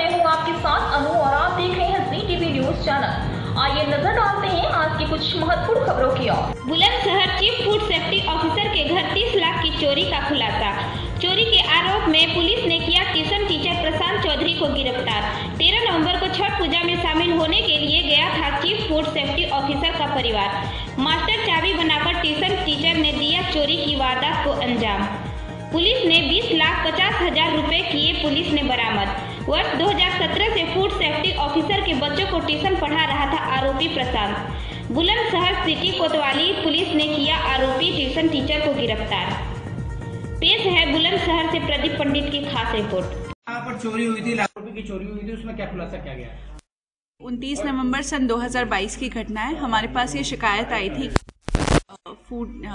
मैं हूँ आपके साथ अनु और आप देख रहे हैं जी टीवी न्यूज़ चैनल आइए नज़र डालते हैं आज की कुछ महत्वपूर्ण खबरों की ओर। Bulandshahr chief food safety officer के घर 30 लाख की चोरी का खुलासा। चोरी के आरोप में पुलिस ने किया ट्यूशन टीचर प्रशांत चौधरी को गिरफ़्तार। 13 नवंबर को छठ पूजा में शामिल होने के लिए गया था चीफ फ़ूड सेफ्टी ऑफिसर का परिवार। मास्टर चाबी बनाकर ट्यूशन टीचर ने दिया चोरी की वारदात को अंजाम। पुलिस ने 20 लाख पचास हज़ार रूपए किए पुलिस ने बरामद। वर्ष 2017 से फ़ूड सेफ्टी ऑफिसर के बच्चों को ट्यूशन पढ़ा रहा था आरोपी प्रशांत। बुलंदशहर सिटी कोतवाली पुलिस ने किया आरोपी ट्यूशन टीचर को गिरफ़्तार। पेश है बुलंदशहर से प्रदीप पंडित की खास रिपोर्ट। यहाँ पर चोरी हुई थी लाख रुपए की चोरी हुई थी उसमें क्या खुलासा किया गया? 29 नवंबर सन 2022 की घटना है। हमारे पास ये शिकायत आई थी। फ़ूड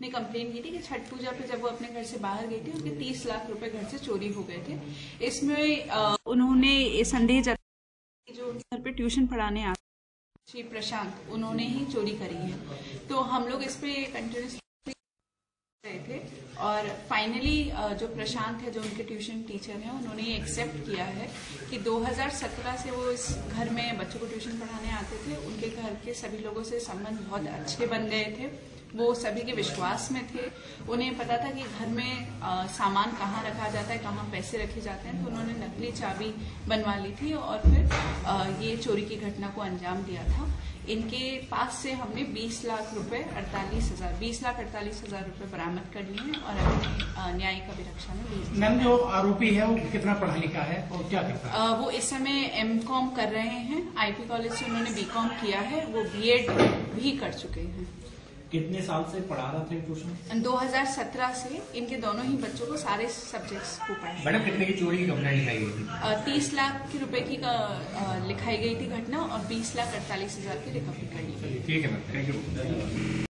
ने कंप्लेन की थी कि छठ पूजा पे जब वो अपने घर से बाहर गई थी, उनके 30 लाख रुपए घर से चोरी हो गए थे। इसमें उन्होंने संदेह जो घर पे ट्यूशन पढ़ाने आते श्री प्रशांत, उन्होंने ही चोरी करी है। तो हम लोग इस पे कंटिन्यूसली रहे थे और फाइनली जो प्रशांत है, जो उनके ट्यूशन टीचर हैं, उन्होंने ये एक्सेप्ट किया है कि 2017 से वो इस घर में बच्चों को ट्यूशन पढ़ाने आते थे। उनके घर के सभी लोगों से संबंध बहुत अच्छे बन गए थे। वो सभी के विश्वास में थे। उन्हें पता था कि घर में अ, सामान कहाँ रखा जाता है कहाँ पैसे रखे जाते हैं तो उन्होंने नकली चाबी बनवा ली थी और फिर अ, ये चोरी की घटना को अंजाम दिया था। इनके पास से हमने 20 लाख रुपए अड़तालीस हज़ार बीस लाख अड़तालीस हज़ार रुपए बरामद कर लिए हैं और अभी न्यायिक अभिरक्षा में मैम जो आरोपी है वो कितना पढ़ा लिखा है और क्या करता है? वो इस समय एम कॉम कर रहे हैं। आईपी कॉलेज से उन्होंने बी किया है। वो बीएड भी कर चुके हैं। कितने साल से पढ़ा रहा था ट्यूशन? 2017 से इनके दोनों ही बच्चों को सारे सब्जेक्ट्स को पढ़ाया मैडम कितने की चोरी की घटना लिखाई गई थी? तीस लाख के रुपए की लिखाई गई थी घटना और बीस लाख अड़तालीस हज़ार की रिकवरी कर ली ठीक है मैम थैंक यू